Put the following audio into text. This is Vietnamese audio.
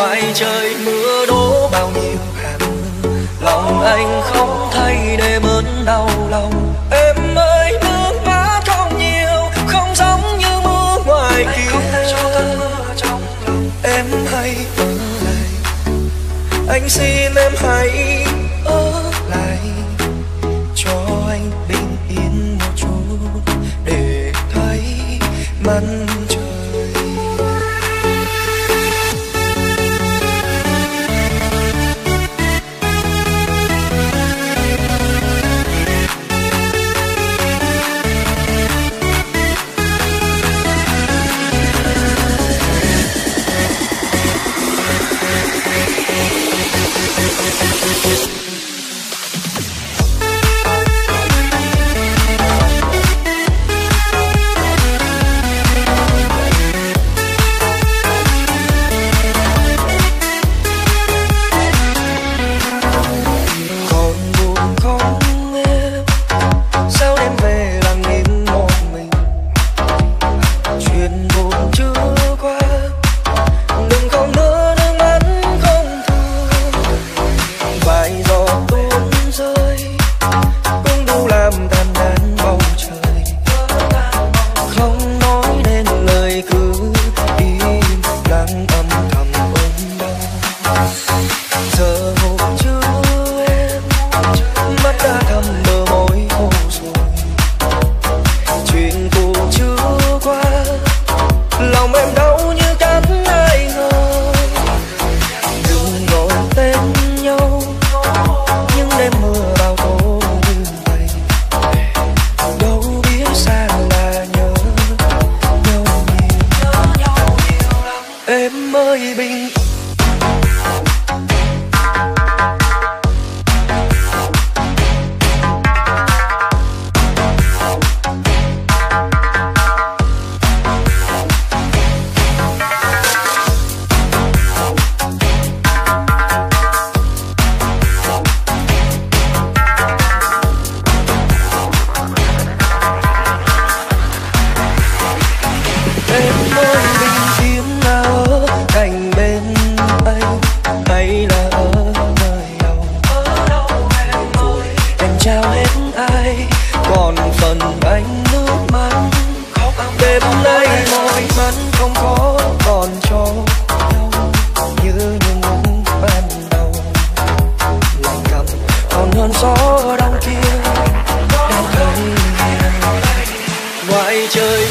ngoài trời mưa đổ bao nhiêu hạt lòng anh không thay để ớn đau lòng. Em ơi nước mắt không nhiều không giống như mưa ngoài anh kia. không cho mưa trong lòng. Em hãy ở lại. Anh xin em hãy promises đời buông lơi môi vẫn không có còn cho nhau. Như những lúc ban đầu, lạnh cầm còn hơn gió đông kia. Đang thấy ngoài trời